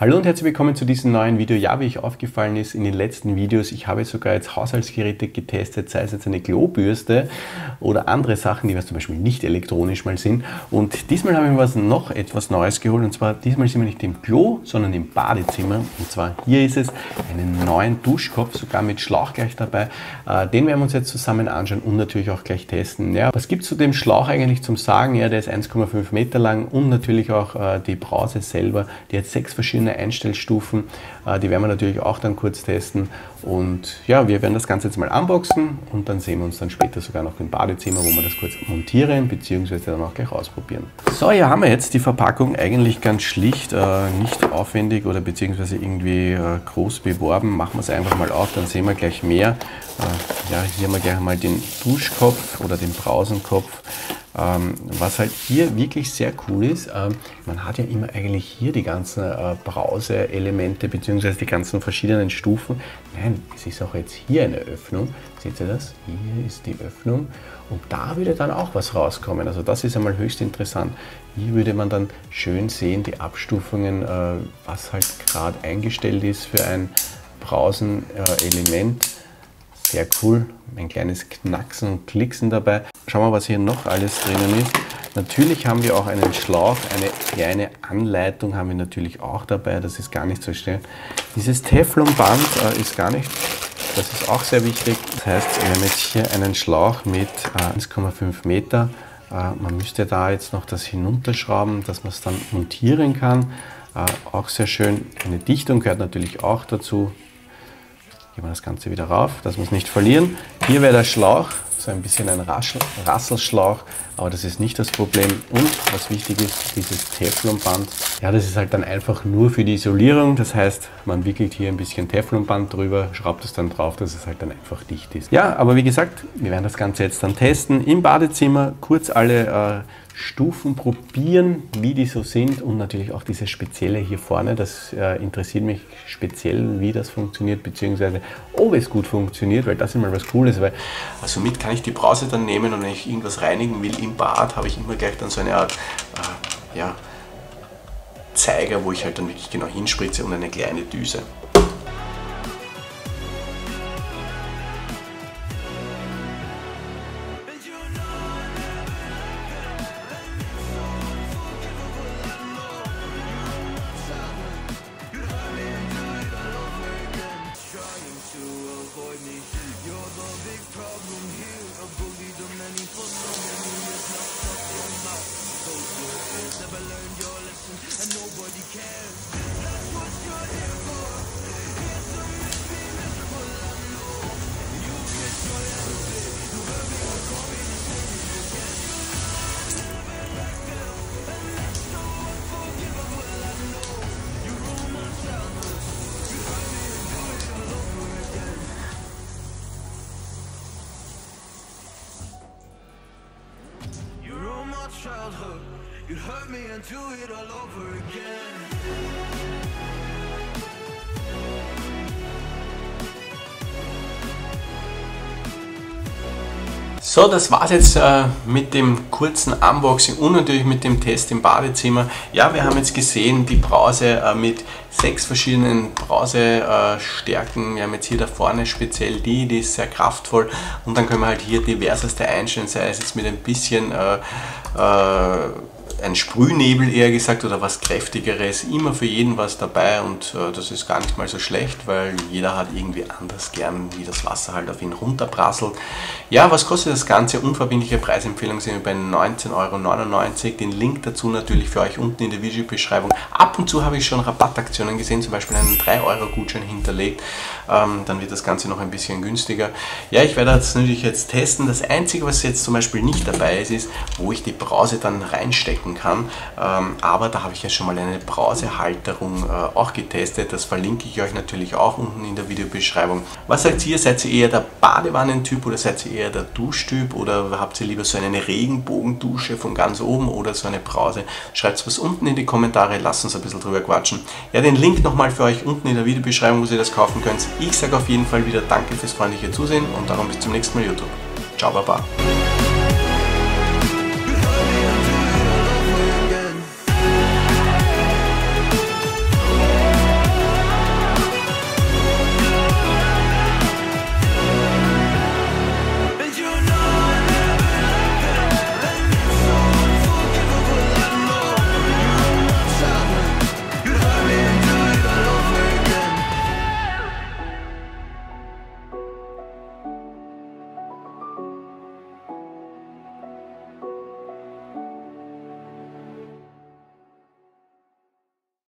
Hallo und herzlich willkommen zu diesem neuen Video. Ja, wie euch aufgefallen ist in den letzten Videos, ich habe sogar jetzt Haushaltsgeräte getestet, sei es jetzt eine Klobürste oder andere Sachen, die was zum Beispiel nicht elektronisch mal sind. Und diesmal habe ich mir was noch etwas Neues geholt und zwar diesmal sind wir nicht im Klo, sondern im Badezimmer. Und zwar hier ist es einen neuen Duschkopf, sogar mit Schlauch gleich dabei. Äh, den werden wir uns jetzt zusammen anschauen und natürlich auch gleich testen. Ja, was gibt es zu dem Schlauch eigentlich zum Sagen? Ja, der ist 1,5 Meter lang und natürlich auch äh, die Brause selber, die hat sechs verschiedene verschiedene Einstellstufen. Äh, die werden wir natürlich auch dann kurz testen. Und ja, wir werden das Ganze jetzt mal unboxen und dann sehen wir uns dann später sogar noch im Badezimmer, wo wir das kurz montieren bzw. dann auch gleich ausprobieren. So, hier haben wir jetzt die Verpackung eigentlich ganz schlicht, äh, nicht aufwendig oder beziehungsweise irgendwie äh, groß beworben. Machen wir es einfach mal auf, dann sehen wir gleich mehr. Ja, hier haben wir gleich mal den Duschkopf oder den Brausenkopf. Ähm, was halt hier wirklich sehr cool ist, ähm, man hat ja immer eigentlich hier die ganzen äh, Brause-Elemente bzw. die ganzen verschiedenen Stufen. Nein, es ist auch jetzt hier eine Öffnung. Seht ihr das? Hier ist die Öffnung und da würde dann auch was rauskommen. Also das ist einmal höchst interessant. Hier würde man dann schön sehen, die Abstufungen, äh, was halt gerade eingestellt ist für ein Brausen-Element. Äh, sehr cool, ein kleines Knacksen und Klicksen dabei. Schauen wir, was hier noch alles drinnen ist. Natürlich haben wir auch einen Schlauch, eine kleine Anleitung haben wir natürlich auch dabei, das ist gar nicht so schnell. Dieses Teflonband äh, ist gar nicht, das ist auch sehr wichtig. Das heißt, wir haben jetzt hier einen Schlauch mit äh, 1,5 Meter. Äh, man müsste da jetzt noch das hinunterschrauben, dass man es dann montieren kann. Äh, auch sehr schön. Eine Dichtung gehört natürlich auch dazu. Gehen wir das Ganze wieder rauf, dass wir es nicht verlieren. Hier wäre der Schlauch, so ein bisschen ein Raschel, Rasselschlauch, aber das ist nicht das Problem. Und was wichtig ist, dieses Teflonband, ja, das ist halt dann einfach nur für die Isolierung. Das heißt, man wickelt hier ein bisschen Teflonband drüber, schraubt es dann drauf, dass es halt dann einfach dicht ist. Ja, aber wie gesagt, wir werden das Ganze jetzt dann testen im Badezimmer, kurz alle äh, Stufen probieren, wie die so sind und natürlich auch diese spezielle hier vorne. Das äh, interessiert mich speziell, wie das funktioniert, beziehungsweise ob es gut funktioniert, weil das immer was Cooles, weil also mit kann ich die Brause dann nehmen und wenn ich irgendwas reinigen will im Bad, habe ich immer gleich dann so eine Art äh, ja, Zeiger, wo ich halt dann wirklich genau hinspritze und eine kleine Düse. nobody cares. You hurt me and do it all over again. So, das war's jetzt äh, mit dem kurzen Unboxing und natürlich mit dem Test im Badezimmer. Ja, wir haben jetzt gesehen, die Brause äh, mit sechs verschiedenen Brausestärken. Äh, wir haben jetzt hier da vorne speziell die, die ist sehr kraftvoll und dann können wir halt hier diverseste einstellen, sei es jetzt mit ein bisschen äh, äh, ein Sprühnebel eher gesagt oder was kräftigeres, immer für jeden was dabei und äh, das ist gar nicht mal so schlecht, weil jeder hat irgendwie anders gern, wie das Wasser halt auf ihn runterprasselt. Ja, was kostet das Ganze? Unverbindliche Preisempfehlung sind wir bei 19,99 Euro. Den Link dazu natürlich für euch unten in der Videobeschreibung. Ab und zu habe ich schon Rabattaktionen gesehen, zum Beispiel einen 3 Euro Gutschein hinterlegt. Ähm, dann wird das Ganze noch ein bisschen günstiger. Ja, ich werde das natürlich jetzt testen. Das Einzige, was jetzt zum Beispiel nicht dabei ist, ist, wo ich die Brause dann reinstecken stecken kann. Ähm, aber da habe ich ja schon mal eine Brausehalterung äh, auch getestet. Das verlinke ich euch natürlich auch unten in der Videobeschreibung. Was sagt ihr? Seid ihr eher der Badewannentyp oder seid ihr eher der Duschtyp oder habt ihr lieber so eine Regenbogendusche von ganz oben oder so eine Brause? Schreibt es was unten in die Kommentare, lasst uns ein bisschen drüber quatschen. Ja, den Link nochmal für euch unten in der Videobeschreibung, wo ihr das kaufen könnt. Ich sage auf jeden Fall wieder Danke fürs freundliche Zusehen und darum bis zum nächsten Mal YouTube. Ciao, Baba.